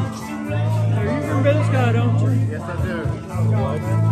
Now, you're from Benscott, don't you? Yes, I do.